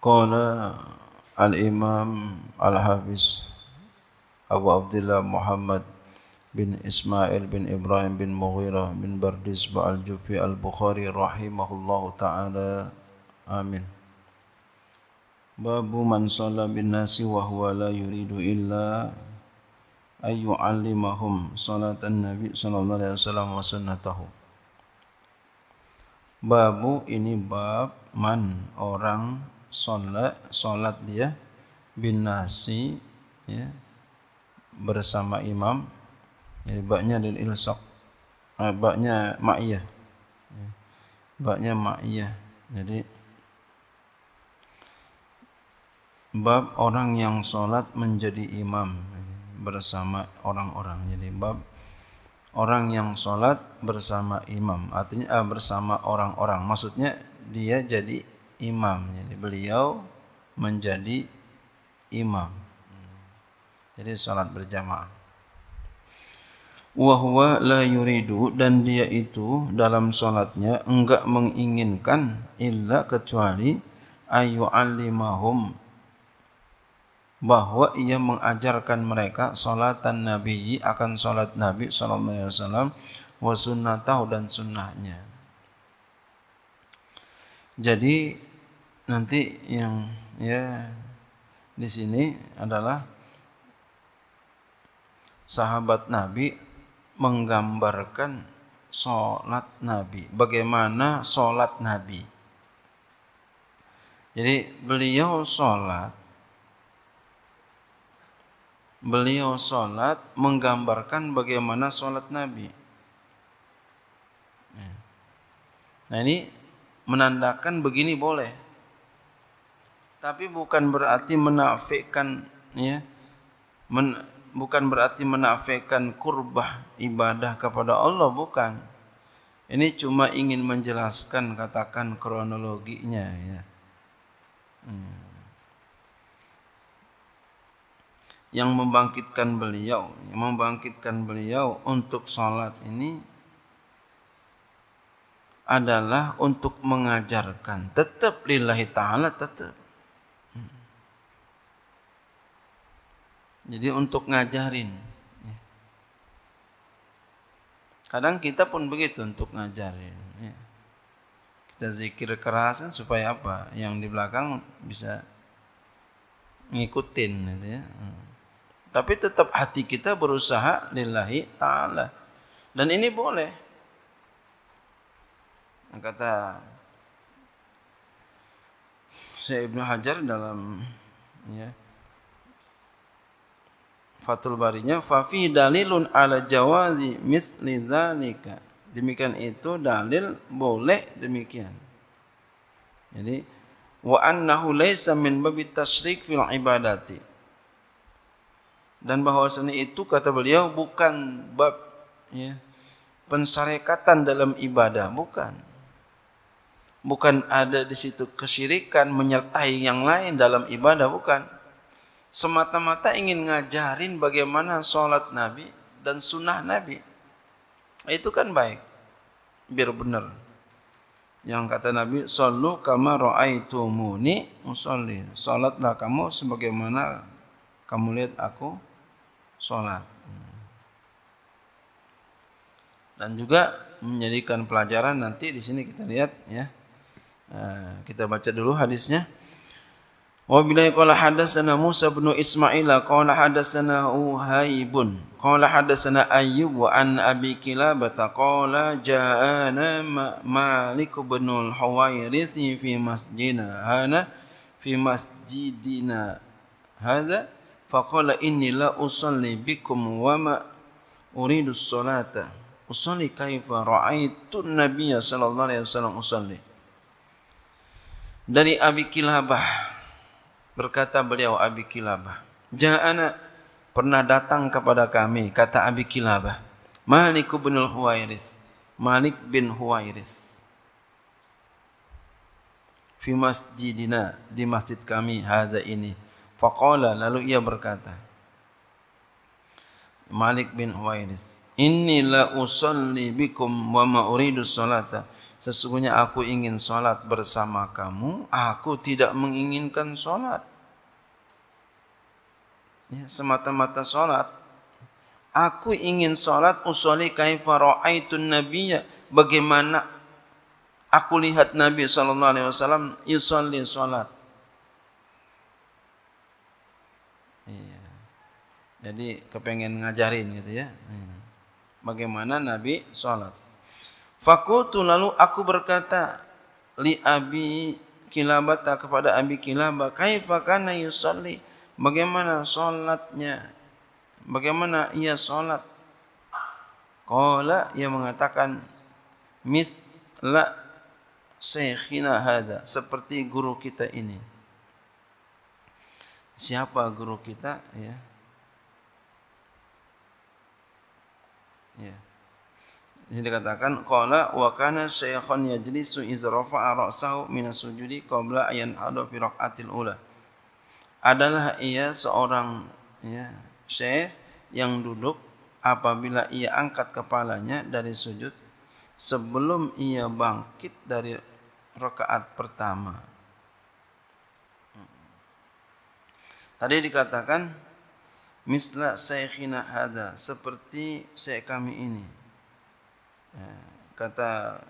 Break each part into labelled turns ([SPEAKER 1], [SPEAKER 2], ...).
[SPEAKER 1] Qala al-imam al-hafiz Abu Abdullah Muhammad bin Ismail bin Ibrahim bin Mughira bin Bardisba al-Jufi al-Bukhari rahimahullahu ta'ala. Amin. Babu man salla bin nasi wa huwa la yuridu illa ayu alimahum salatan nabi sallallahu alaihi wasallam wa sunnatahu. Babu ini bab man orang sholat sholat dia bin nasi ya bersama imam. Jadi baknya lil ilsaq eh, baknya ma'iyah ya. baknya ma'iyah. Jadi bab orang yang sholat menjadi imam bersama orang-orang. Jadi bab orang yang sholat bersama imam artinya eh, bersama orang-orang. Maksudnya dia jadi imam. Jadi beliau menjadi imam. Jadi sholat berjamaah. Wahwa la yuridu dan dia itu dalam sholatnya enggak menginginkan illa kecuali ayu alimahum bahwa ia mengajarkan mereka salatan nabi akan salat nabi sallallahu alaihi wasallam wa sunnatahu dan sunnahnya jadi nanti yang ya di sini adalah sahabat Nabi menggambarkan sholat Nabi. Bagaimana sholat Nabi. Jadi beliau sholat beliau sholat menggambarkan bagaimana sholat Nabi. Nah ini menandakan begini boleh. Tapi bukan berarti menafikan ya. Men, bukan berarti menafikan kurbah ibadah kepada Allah bukan. Ini cuma ingin menjelaskan katakan kronologinya ya. Hmm. yang membangkitkan beliau, yang membangkitkan beliau untuk sholat ini adalah untuk mengajarkan. Tetap lillahi ta'ala tetap. Jadi untuk ngajarin. Kadang kita pun begitu untuk ngajarin. Kita zikir keras kan supaya apa? Yang di belakang bisa ngikutin gitu ya. Tapi tetap hati kita berusaha lillahi ta'ala. Dan ini boleh. Kata Syekh Ibnu Hajar dalam ya, Fathul Barinya fafi dalilun ala jawazi misli zalika. Demikian itu dalil boleh demikian. Jadi wa annahu laisa min babi tasyrik fil ibadati dan bahwasanya itu kata beliau bukan bab ya, pensyarikatan dalam ibadah bukan bukan ada di situ kesyirikan menyertai yang lain dalam ibadah bukan. Semata-mata ingin ngajarin bagaimana sholat Nabi dan sunnah Nabi. Itu kan baik. Biar benar. Yang kata Nabi sallu kama ra'aitumuni usolli. Salatlah kamu sebagaimana kamu lihat aku sholat. Dan juga menjadikan pelajaran nanti di sini kita lihat ya. Eh, kita baca dulu hadisnya. Wa billahi qala hadatsana Musa bin Ismail qala hadatsana Uhaibun qala hadatsana Ayyub wa an Abi Kilabah qala ja'ana Malik bin al-Huwairis fi masjidina hana fi masjidina hadza faqala inni la usalli bikum wa ma uridu salata usalli kaifa ra'aitu nabiyya sallallahu alaihi wasallam usalli dari Abi Kilabah. Berkata beliau Abi Kilabah. Ja'ana pernah datang kepada kami kata Abi Kilabah. Malik bin Huwairis. Malik bin Huwairis. Fi masjidina di masjid kami hadza ini. Faqala lalu ia berkata Malik bin Huwairis. Inni la usalli bikum wa ma uridu salata. Sesungguhnya aku ingin salat bersama kamu, aku tidak menginginkan salat. Ya, semata-mata salat. Aku ingin salat usolli kaifa ra'aitun nabiyya. Bagaimana aku lihat Nabi sallallahu alaihi wasallam yusolli salat. Jadi kepengen ngajarin gitu ya. Hmm. Bagaimana Nabi sholat. Fakultu lalu aku berkata li abi kilabata kepada abi kilabah kaifa kana yusalli bagaimana sholatnya bagaimana ia sholat Qala ia mengatakan misla syekhina hada seperti guru kita ini siapa guru kita ya Ya. Ini dikatakan qala wa kana syaikhan yajlisu iz rafa'a ra'sahu min as-sujudi qabla ayan hadu fi raq'atil ula. Adalah ia seorang ya, syekh yang duduk apabila ia angkat kepalanya dari sujud sebelum ia bangkit dari rakaat pertama. Tadi dikatakan misla syekhina hada seperti syekh kami ini. Ya, kata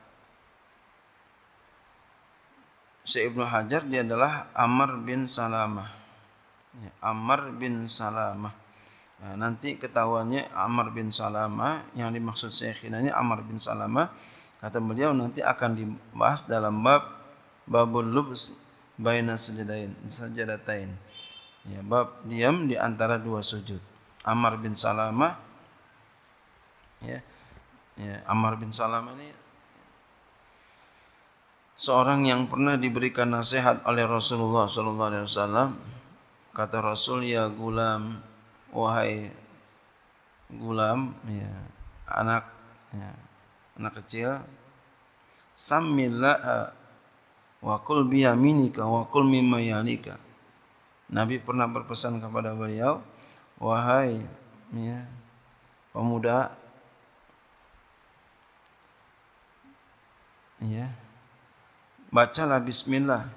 [SPEAKER 1] Syekh Ibnu Hajar dia adalah Amr bin Salamah. Ya, Amr bin Salamah. Nah, nanti ketahuannya Amr bin Salamah yang dimaksud Syekhina ini Amr bin Salamah. Kata beliau nanti akan dibahas dalam bab babul lubs baina sajadatain sajadatain Ya, bab diam di antara dua sujud. Amr bin Salamah ya, ya Amr bin Salamah ini seorang yang pernah diberikan nasihat oleh Rasulullah sallallahu alaihi wasallam. Kata Rasul, "Ya gulam, wahai gulam, ya, anak ya, anak kecil, samillah wa kul biyaminika wa kul mimma yalika." Nabi pernah berpesan kepada beliau, wahai ya, pemuda, ya, bacalah Bismillah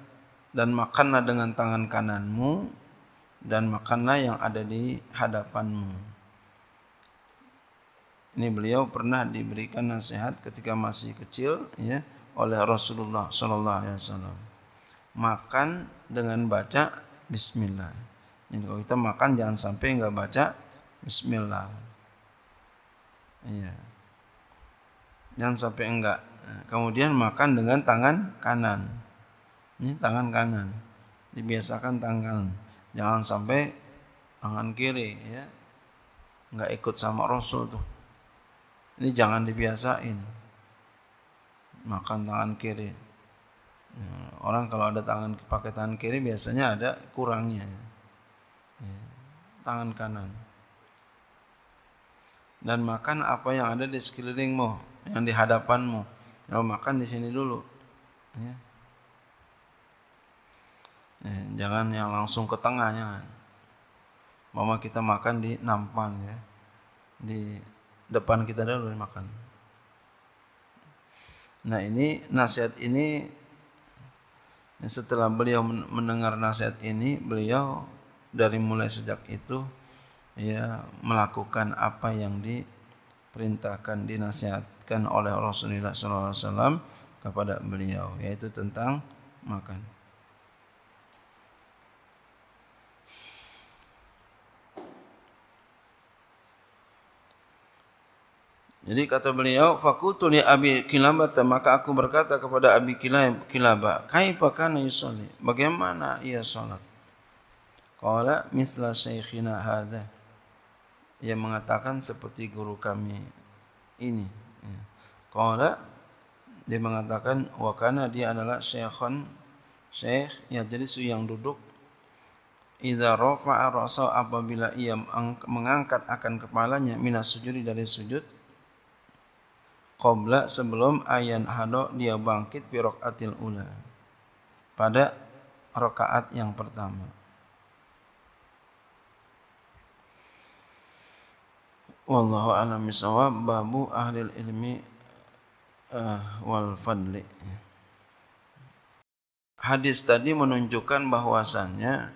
[SPEAKER 1] dan makanlah dengan tangan kananmu dan makanlah yang ada di hadapanmu. Ini beliau pernah diberikan nasihat ketika masih kecil, ya, oleh Rasulullah Sallallahu Alaihi Wasallam. Makan dengan baca Bismillah. Jadi kalau kita makan jangan sampai nggak baca Bismillah. Iya. Jangan sampai enggak. Kemudian makan dengan tangan kanan. Ini tangan kanan. Dibiasakan tangan. Jangan sampai tangan kiri ya. Enggak ikut sama Rasul tuh. Ini jangan dibiasain. Makan tangan kiri. Ya, orang kalau ada tangan pakai tangan kiri biasanya ada kurangnya. Ya, tangan kanan. Dan makan apa yang ada di sekelilingmu, yang di hadapanmu. Kalau makan di sini dulu. Ya. Ya, jangan yang langsung ke tengahnya. Mama kita makan di nampan ya. Di depan kita dulu makan. Nah ini nasihat ini setelah beliau mendengar nasihat ini, beliau dari mulai sejak itu ya melakukan apa yang diperintahkan dinasihatkan oleh Rasulullah SAW kepada beliau yaitu tentang makan. Jadi kata beliau, fakultu li Abi Kilabah, maka aku berkata kepada Abi Kilabah, kaifa kana yusalli? Bagaimana ia salat? Qala misla syekhina hadza. Ia mengatakan seperti guru kami ini. Qala dia mengatakan wa kana dia adalah syekhon syekh ya jadi yang duduk Idza rafa'a ra'sa apabila ia mengangkat akan kepalanya minas sujudi dari sujud qabla sebelum ayan hado dia bangkit fi atil ula pada rakaat yang pertama Wallahu a'lam bishawab babu ahli ilmi uh, wal fadli. Hadis tadi menunjukkan bahwasannya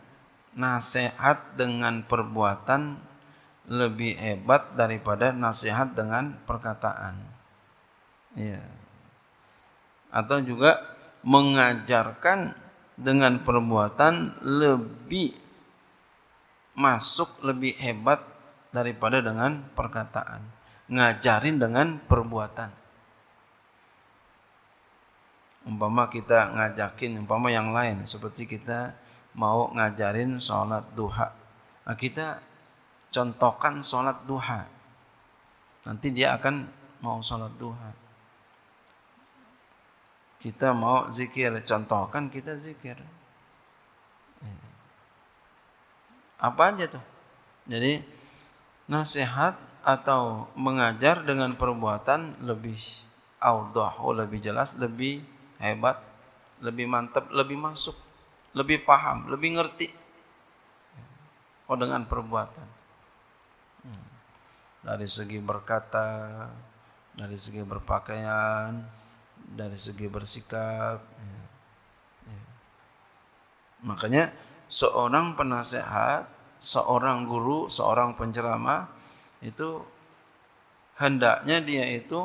[SPEAKER 1] nasihat dengan perbuatan lebih hebat daripada nasihat dengan perkataan. Iya. Atau juga mengajarkan dengan perbuatan lebih masuk lebih hebat daripada dengan perkataan. Ngajarin dengan perbuatan. Umpama kita ngajakin, umpama yang lain, seperti kita mau ngajarin sholat duha. Nah, kita contohkan sholat duha. Nanti dia akan mau sholat duha. Kita mau zikir, contohkan kita zikir. Apa aja tuh? Jadi nasihat atau mengajar dengan perbuatan lebih audah, lebih jelas, lebih hebat, lebih mantap, lebih masuk, lebih paham, lebih ngerti. Oh dengan perbuatan. Hmm. Dari segi berkata, dari segi berpakaian, dari segi bersikap. Ya. Ya. Makanya seorang penasehat seorang guru, seorang penceramah itu hendaknya dia itu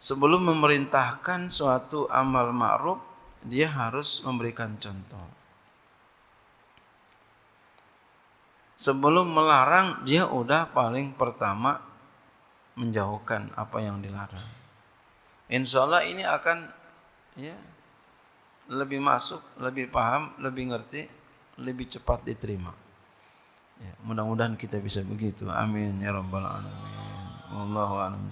[SPEAKER 1] sebelum memerintahkan suatu amal ma'ruf dia harus memberikan contoh. Sebelum melarang dia udah paling pertama menjauhkan apa yang dilarang. Insya Allah ini akan ya lebih masuk, lebih paham, lebih ngerti, lebih cepat diterima. Ya, mudah-mudahan kita bisa begitu. Amin ya rabbal alamin. Wallahu a'lam